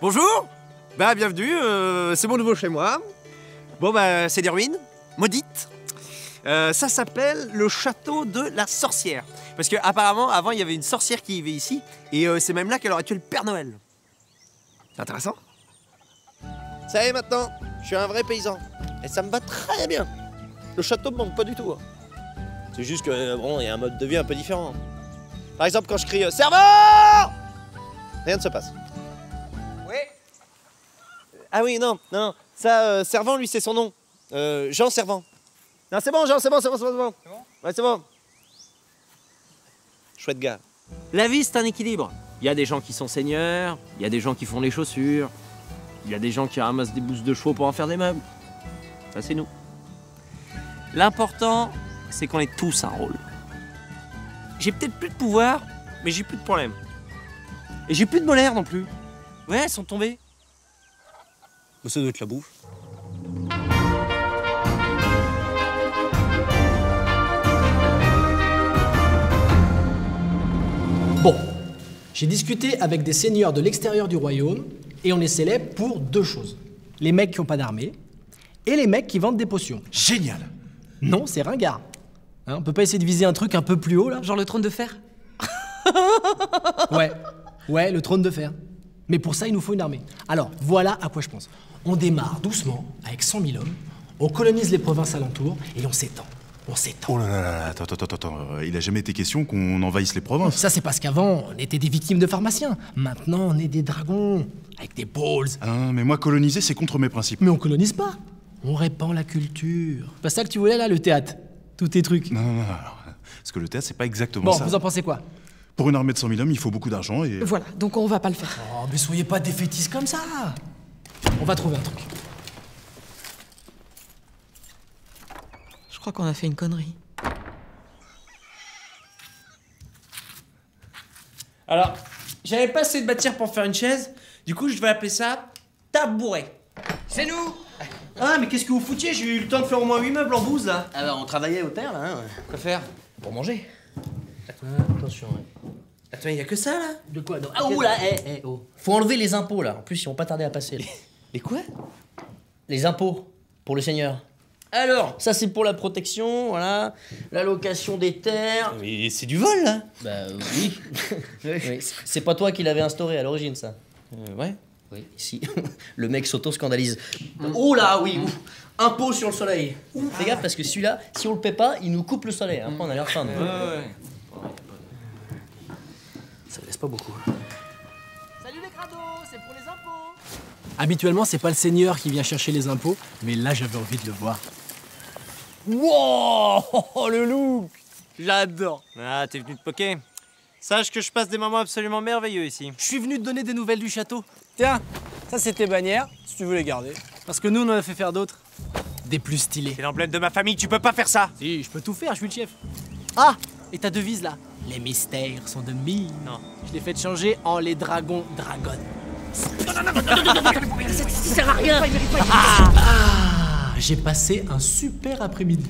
Bonjour Bah bienvenue, euh, c'est mon nouveau chez moi. Bon bah c'est des ruines, maudites. Euh, ça s'appelle le château de la sorcière. Parce que apparemment avant il y avait une sorcière qui vivait ici et euh, c'est même là qu'elle aurait tué le Père Noël. C'est intéressant. Ça y est maintenant, je suis un vrai paysan. Et ça me va très bien. Le château me manque pas du tout. hein. C'est juste que bon, il y a un mode de vie un peu différent. Par exemple quand je crie Serveur Rien ne se passe. Ah oui, non, non, ça, euh, Servant, lui, c'est son nom. Euh, Jean Servant. Non, c'est bon, Jean, c'est bon, c'est bon, c'est bon. C'est bon, Ouais, c'est bon. Chouette gars. La vie, c'est un équilibre. Il y a des gens qui sont seigneurs, il y a des gens qui font les chaussures, il y a des gens qui ramassent des bousses de chevaux pour en faire des meubles. Ça, c'est nous. L'important, c'est qu'on ait tous un rôle. J'ai peut-être plus de pouvoir, mais j'ai plus de problème. Et j'ai plus de molaires non plus. Ouais, elles sont tombées. Mais ça doit être la bouffe. Bon, j'ai discuté avec des seigneurs de l'extérieur du royaume et on est célèbre pour deux choses. Les mecs qui ont pas d'armée et les mecs qui vendent des potions. Génial Non, c'est ringard. Hein, on peut pas essayer de viser un truc un peu plus haut là? Genre le trône de fer? Ouais, ouais, le trône de fer. Mais pour ça, il nous faut une armée. Alors, voilà à quoi je pense. On démarre doucement, avec 100 000 hommes, on colonise les provinces alentours et on s'étend. On s'étend. Oh là là là, attends, attends, attends, attends. euh, Il a jamais été question qu'on envahisse les provinces. Ça, c'est parce qu'avant, on était des victimes de pharmaciens. Maintenant, on est des dragons, avec des balls. Hein, mais moi, coloniser, c'est contre mes principes. Mais on colonise pas. On répand la culture. Pas ça que tu voulais là, le théâtre Tous tes trucs. Non, non, non, parce que le théâtre, c'est pas exactement Bon, ça. vous en pensez quoi? Pour une armée de 100 000 hommes, il faut beaucoup d'argent et... Voilà, donc on va pas le faire. Oh, mais soyez pas défaitistes comme ça On va trouver un truc. Je crois qu'on a fait une connerie. Alors, j'avais pas assez de matière pour faire une chaise, du coup, je vais appeler ça tabouret. C'est nous Ah, mais qu'est-ce que vous foutiez? J'ai eu le temps de faire au moins 8 meubles en bouse là. Ah bah on travaillait au terre là, hein. Quoi faire? Pour manger. Attention, ouais. Attends, y a que ça là De quoi non. Ah, oh là, eh, eh, oh. Faut enlever les impôts là. En plus, ils vont pas tarder à passer. là. Les quoi Les impôts pour le seigneur. Alors, ça c'est pour la protection, voilà. L'allocation des terres. Mais c'est du vol là Bah euh, oui. Oui, C'est pas toi qui l'avais instauré à l'origine, ça. Euh, ouais. Oui, ici. le mec s'auto-scandalise. Oh là, oui. ouf. Impôt sur le soleil. Fais gaffe parce que celui-là, si on le paie pas, il nous coupe le soleil. Après, on a l'air fin. Pas beaucoup. Salut les crados, c'est pour les impôts Habituellement, c'est pas le seigneur qui vient chercher les impôts, mais là, j'avais envie de le voir. Wow Le look J'adore Ah, t'es venu te poquer Sache que je passe des moments absolument merveilleux ici. Je suis venu te donner des nouvelles du château. Tiens, ça c'est tes bannières, si tu veux les garder. Parce que nous, on en a fait faire d'autres. Des plus stylés. C'est l'emblème de ma famille, tu peux pas faire ça Si, je peux tout faire, je suis le chef. Ah Et ta devise là? Les mystères sont de mine. Non. Je l'ai fait changer en les dragons dragon. Ah, j'ai passé un super après-midi.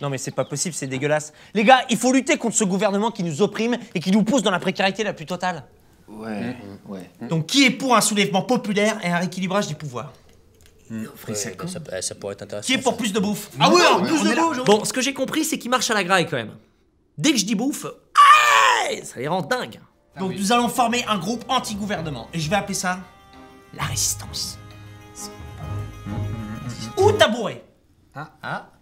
Non mais c'est pas possible, c'est dégueulasse. Les gars, il faut lutter contre ce gouvernement qui nous opprime et qui nous pousse dans la précarité la plus totale. Ouais, ouais. Donc qui est pour un soulèvement populaire et un rééquilibrage des pouvoirs? Ouais, bah, ça, ça pourrait être intéressant. Qui est pour plus de bouffe? Ah ouais, plus de bouffe Bon, ce que j'ai compris, c'est qu'il marche à la graille quand même. Dès que je dis bouffe, aïe, ça les rend dingues. Donc nous allons former un groupe anti-gouvernement et je vais appeler ça la résistance. Ou tabouret. Ah,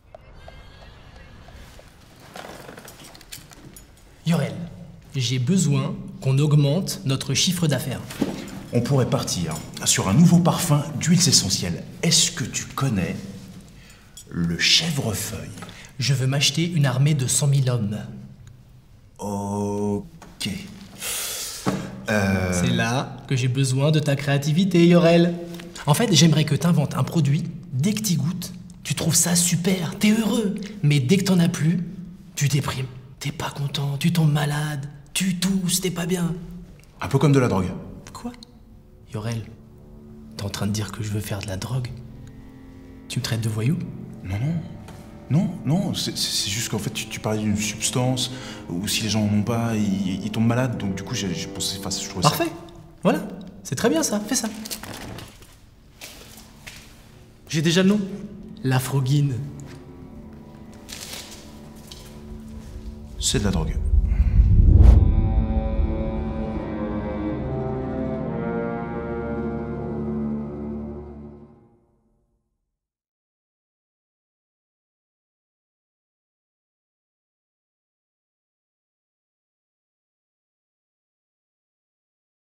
Yorel, j'ai besoin qu'on augmente notre chiffre d'affaires. On pourrait partir sur un nouveau parfum d'huiles essentielles. Est-ce que tu connais le chèvrefeuille? Je veux m'acheter une armée de 100 000 hommes. Ok. Euh, C'est là que j'ai besoin de ta créativité, Yorel. En fait, j'aimerais que tu inventes un produit, dès que tu goûtes, tu trouves ça super, t'es heureux. Mais dès que t'en as plus, tu déprimes. T'es pas content, tu tombes malade, tu tousses, t'es pas bien. un peu comme de la drogue. Quoi? Yorel, t'es en train de dire que je veux faire de la drogue? Tu me traites de voyou? Non, non. Non, non, c'est juste qu'en fait, tu, parlais d'une substance, ou si les gens n'en ont pas, ils, tombent malades, donc du coup, je, je pensais, enfin, je trouvais Parfait. ça... Parfait Voilà, c'est très bien ça, fais ça. J'ai déjà le nom. La froguine. C'est de la drogue.